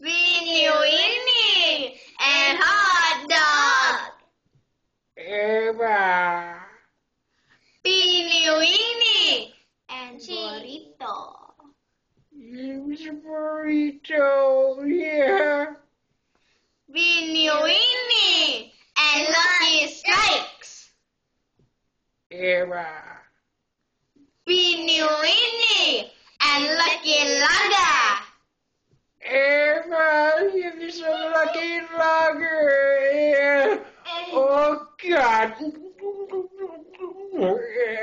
We Winnie and hot dog. Eva. Beenie Weenie and burrito. It's a burrito, yeah. Winnie Winnie and Lucky Strikes. Eva. Beenie Weenie. fan, jag blir lucky lager. Oh, God.